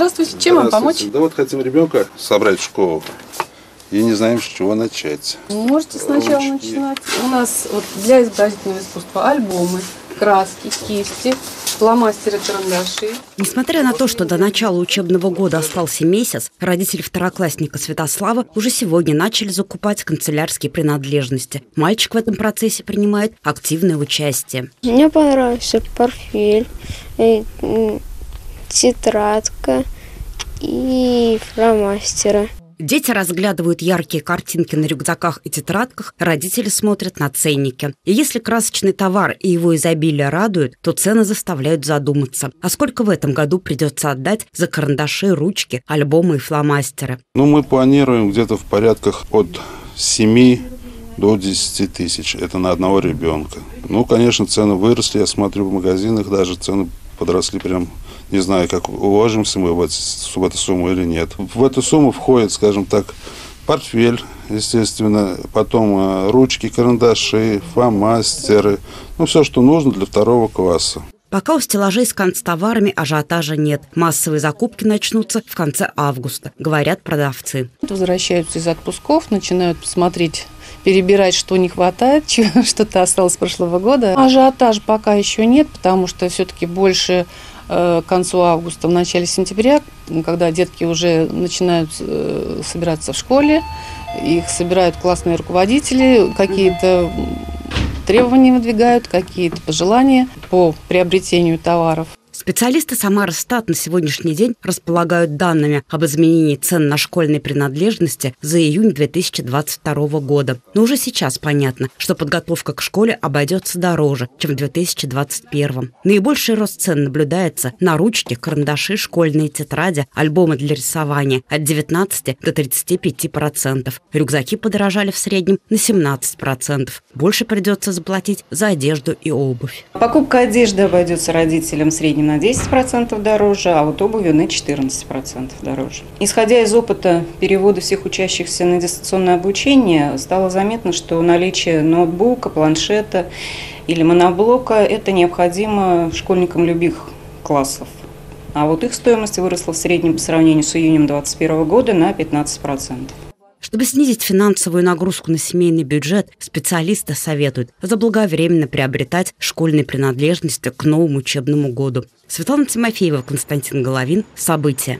Здравствуйте, чем вам помочь? Да вот хотим ребенка собрать в школу. И не знаем, с чего начать. Можете сначала Ручки. начинать. У нас вот для изобразительного искусства альбомы, краски, кисти, фломастеры, карандаши. Несмотря на то, что до начала учебного года остался месяц, родители второклассника Святослава уже сегодня начали закупать канцелярские принадлежности. Мальчик в этом процессе принимает активное участие. Мне понравился портфель, тетрадка и фломастеры. Дети разглядывают яркие картинки на рюкзаках и тетрадках, родители смотрят на ценники. И если красочный товар и его изобилие радуют, то цены заставляют задуматься. А сколько в этом году придется отдать за карандаши, ручки, альбомы и фломастеры? Ну, мы планируем где-то в порядках от 7 до 10 тысяч. Это на одного ребенка. Ну, конечно, цены выросли. Я смотрю в магазинах, даже цены подросли прям не знаю, как уложимся мы в, в эту сумму или нет. В эту сумму входит, скажем так, портфель, естественно, потом э, ручки, карандаши, фломастеры, ну, все, что нужно для второго класса. Пока у стеллажей с канцтоварами ажиотажа нет. Массовые закупки начнутся в конце августа, говорят продавцы. Возвращаются из отпусков, начинают смотреть перебирать, что не хватает, что-то осталось с прошлого года. Ажиотаж пока еще нет, потому что все-таки больше э, к концу августа, в начале сентября, когда детки уже начинают э, собираться в школе, их собирают классные руководители, какие-то требования выдвигают, какие-то пожелания по приобретению товаров. Специалисты Самары Стат на сегодняшний день располагают данными об изменении цен на школьные принадлежности за июнь 2022 года. Но уже сейчас понятно, что подготовка к школе обойдется дороже, чем в 2021. Наибольший рост цен наблюдается на ручки, карандаши, школьные тетради, альбомы для рисования от 19 до 35%. Рюкзаки подорожали в среднем на 17%. Больше придется заплатить за одежду и обувь. Покупка одежды обойдется родителям в среднем на 10% дороже, а вот обуви на 14% дороже. Исходя из опыта перевода всех учащихся на дистанционное обучение, стало заметно, что наличие ноутбука, планшета или моноблока – это необходимо школьникам любых классов. А вот их стоимость выросла в среднем по сравнению с июнем 2021 года на 15%. Чтобы снизить финансовую нагрузку на семейный бюджет, специалисты советуют заблаговременно приобретать школьные принадлежности к новому учебному году. Светлана Тимофеева, Константин Головин. События.